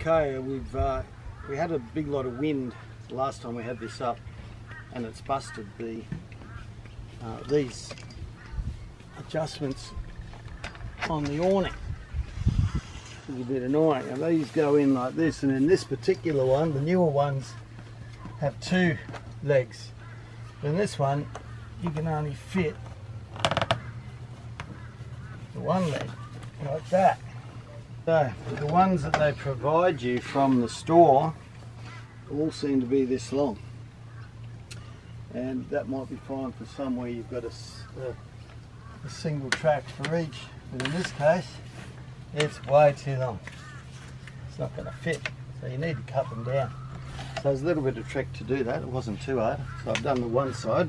okay. We've uh, we had a big lot of wind last time we had this up, and it's busted the uh, these adjustments on the awning. A bit annoying. And these go in like this, and in this particular one, the newer ones have two legs. But in this one, you can only fit the one leg like that. So the ones that they provide you from the store all seem to be this long. And that might be fine for somewhere you've got a, a, a single track for each. But in this case, it's way too long. It's not going to fit. So you need to cut them down. So there's a little bit of trick to do that. It wasn't too hard. So I've done the one side.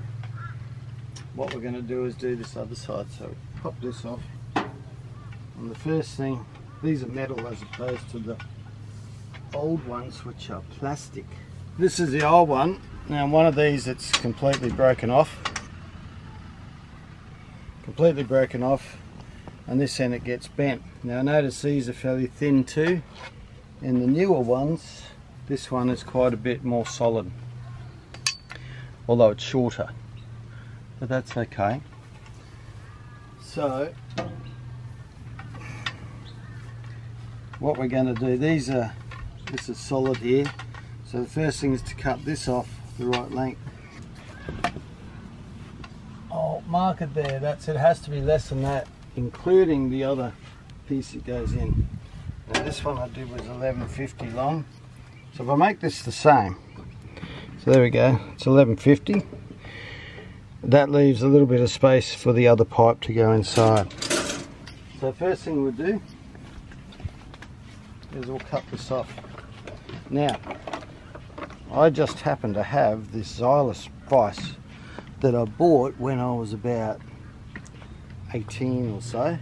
What we're going to do is do this other side. So pop this off. And the first thing, these are metal as opposed to the old ones which are plastic. This is the old one. Now one of these it's completely broken off. Completely broken off and this end it gets bent. Now notice these are fairly thin too In the newer ones this one is quite a bit more solid although it's shorter but that's okay. So what we're going to do these are this is solid here. So the first thing is to cut this off the right length. I'll mark it there that's it has to be less than that including the other piece that goes in. Now this one I did was 1150 long. So if I make this the same so there we go it's 1150 that leaves a little bit of space for the other pipe to go inside. So first thing we'll do is we'll cut this off. Now, I just happen to have this Zyliss vise that I bought when I was about 18 or so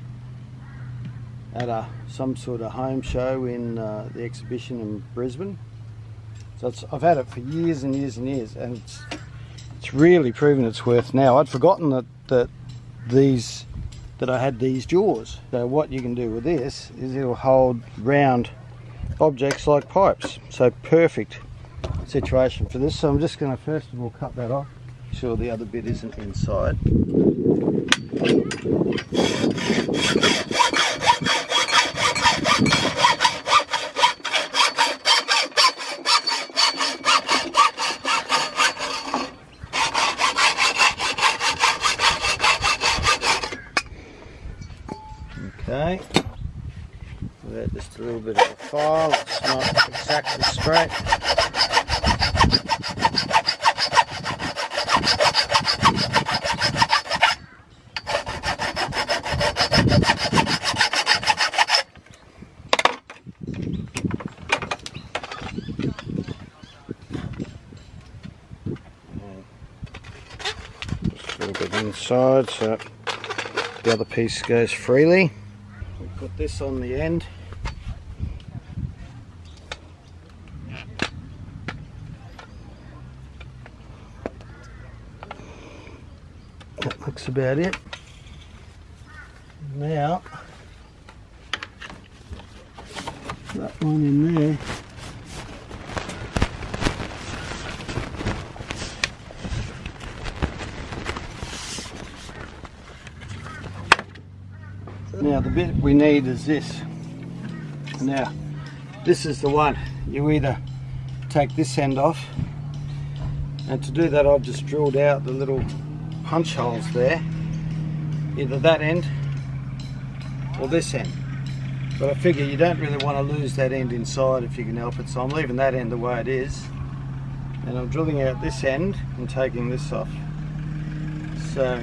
at a some sort of home show in uh, the exhibition in Brisbane. So I've had it for years and years and years, and it's it's really proven its worth now. I'd forgotten that that these that I had these jaws. So what you can do with this is it'll hold round objects like pipes. So perfect situation for this. So I'm just going to first of all cut that off. Make sure the other bit isn't inside. Okay, we just a little bit of a file, it's not bit inside so the other piece goes freely We put this on the end. That looks about it. Now, that one in there. Now the bit we need is this. Now this is the one. You either take this end off and to do that I've just drilled out the little punch holes there. Either that end or this end. But I figure you don't really want to lose that end inside if you can help it. So I'm leaving that end the way it is. And I'm drilling out this end and taking this off. So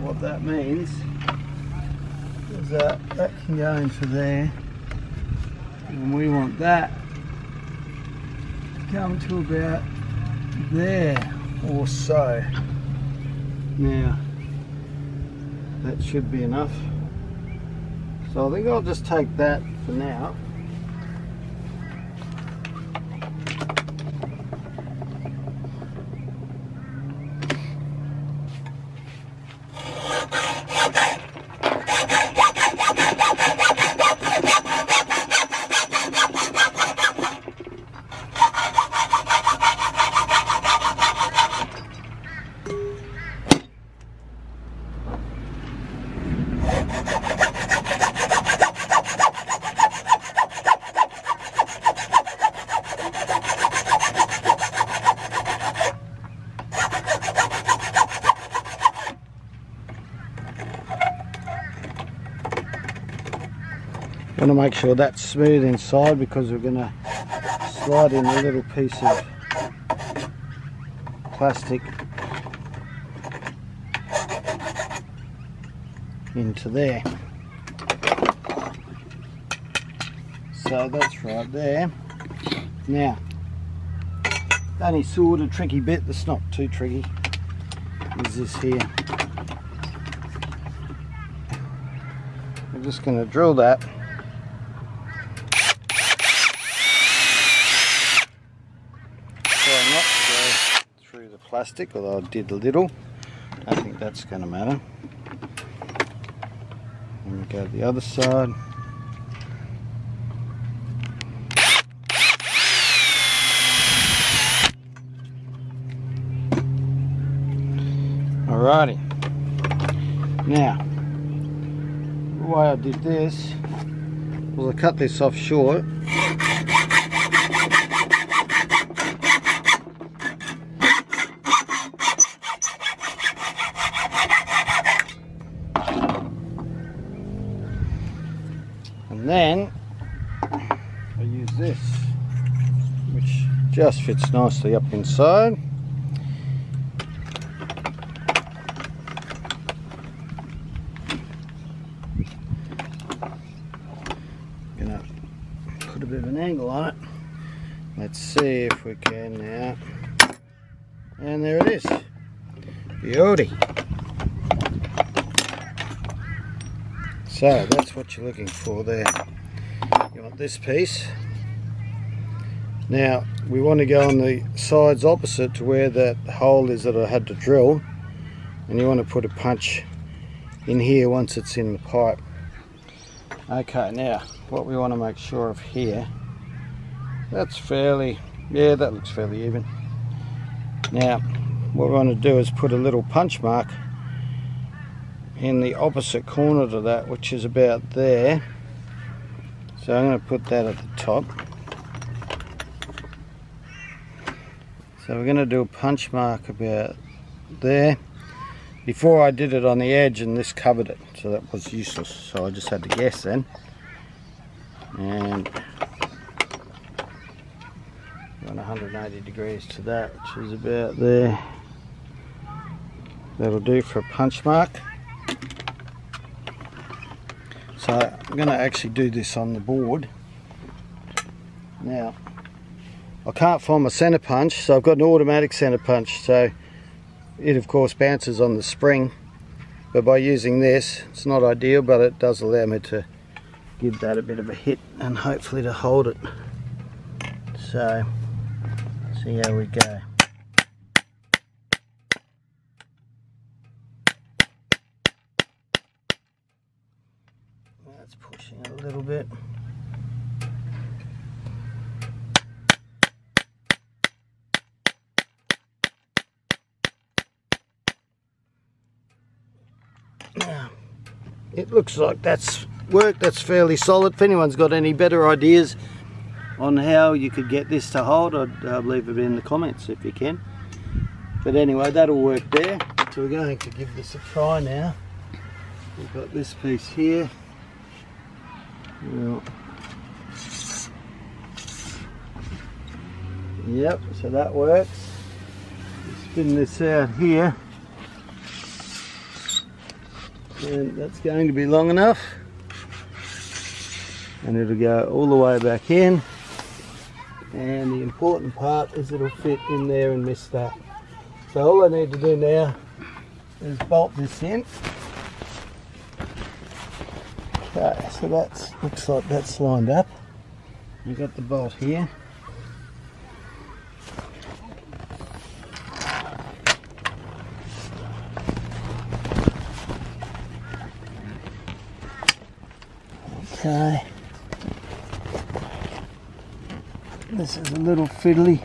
what that means is that that can go into there and we want that to come to about there or so. Now that should be enough. So I think I'll just take that for now Want to make sure that's smooth inside because we're going to slide in a little piece of plastic into there. So that's right there. Now, the only sort of tricky bit that's not too tricky is this here. I'm just going to drill that Try not to go through the plastic, although I did a little. I think that's going to matter. And we go to the other side. Alrighty. Now, the way I did this was I cut this off short. And then I use this, which just fits nicely up inside. Gonna put a bit of an angle on it. Let's see if we can now. And there it is. Beauty. So that's what you're looking for there. You want this piece. Now we want to go on the sides opposite to where that hole is that I had to drill and you want to put a punch in here once it's in the pipe. Okay now what we want to make sure of here that's fairly yeah that looks fairly even. Now what we want to do is put a little punch mark in the opposite corner to that which is about there so I'm going to put that at the top so we're going to do a punch mark about there. Before I did it on the edge and this covered it so that was useless. So I just had to guess then. And 180 degrees to that which is about there. That'll do for a punch mark. So I'm going to actually do this on the board. Now, I can't find my center punch, so I've got an automatic center punch, so it of course bounces on the spring. But by using this, it's not ideal, but it does allow me to give that a bit of a hit and hopefully to hold it. So, see how we go. That's pushing it a little bit. Now, it looks like that's worked, that's fairly solid. If anyone's got any better ideas on how you could get this to hold, I'd uh, leave it in the comments if you can. But anyway, that'll work there. So we're going to give this a try now. We've got this piece here. Yep, so that works. Spin this out here. And that's going to be long enough. And it'll go all the way back in. And the important part is it'll fit in there and miss that. So all I need to do now is bolt this in. Okay, so that looks like that's lined up. You've got the bolt here. Okay. This is a little fiddly.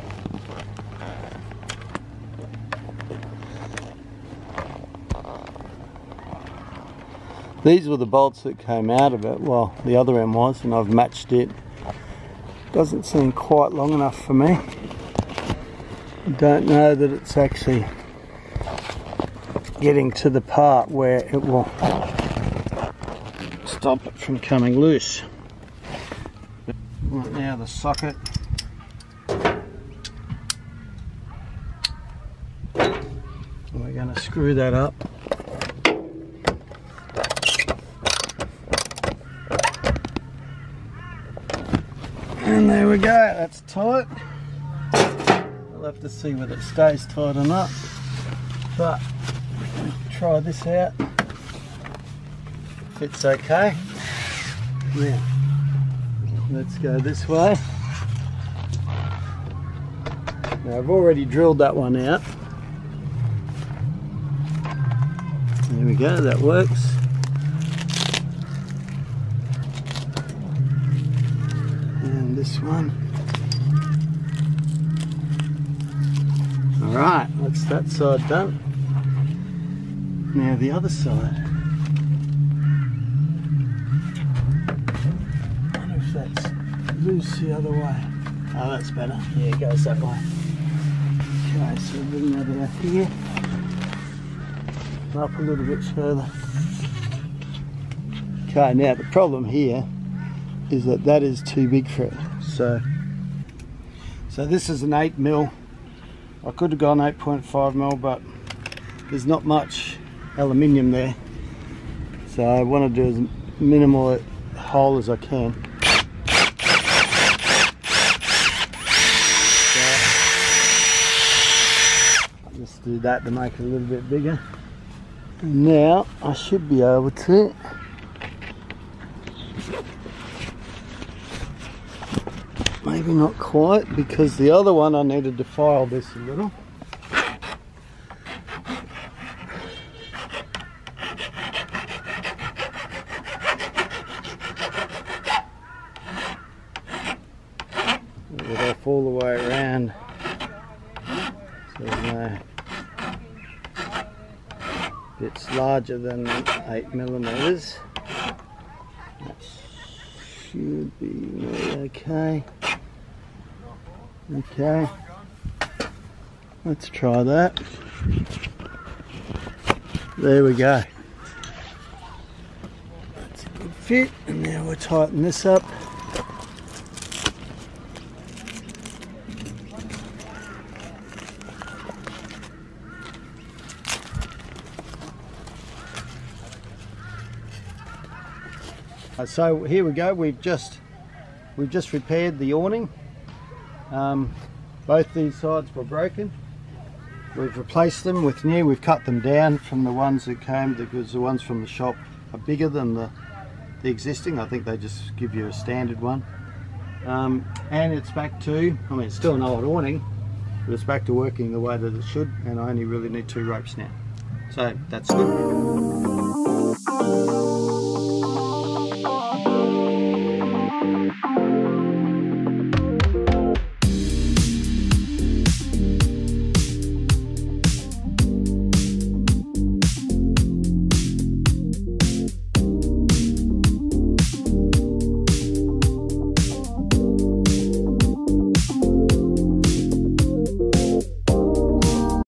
These were the bolts that came out of it. Well, the other end was, and I've matched it. Doesn't seem quite long enough for me. I don't know that it's actually getting to the part where it will stop it from coming loose. Right now the socket. We're going to screw that up. And there we go, that's tight. We'll have to see whether it stays tight or not. But try this out. Fits okay. Now, let's go this way. Now I've already drilled that one out. There we go, that works. And this one. Alright, that's that side done. Now the other side. I wonder if that's loose the other way. Oh, that's better. Yeah, it goes that way. Okay, so we're bring that out here. Up a little bit further. Okay, now the problem here is that that is too big for it. So, so this is an 8 mil. I could have gone 8.5 mil, but there's not much aluminium there. So I want to do as minimal a hole as I can. So, just do that to make it a little bit bigger. And now I should be able to maybe not quite because the other one I needed to file this a little. It off all the way around. So no bits larger than 8 millimeters. That should be okay. Okay. Let's try that. There we go. That's a good fit. And now we'll tighten this up. So here we go. We've just we've just repaired the awning. Um, both these sides were broken. We've replaced them with new. We've cut them down from the ones that came because the ones from the shop are bigger than the the existing. I think they just give you a standard one. Um, and it's back to, I mean it's still an old awning, but it's back to working the way that it should and I only really need two ropes now. So that's good.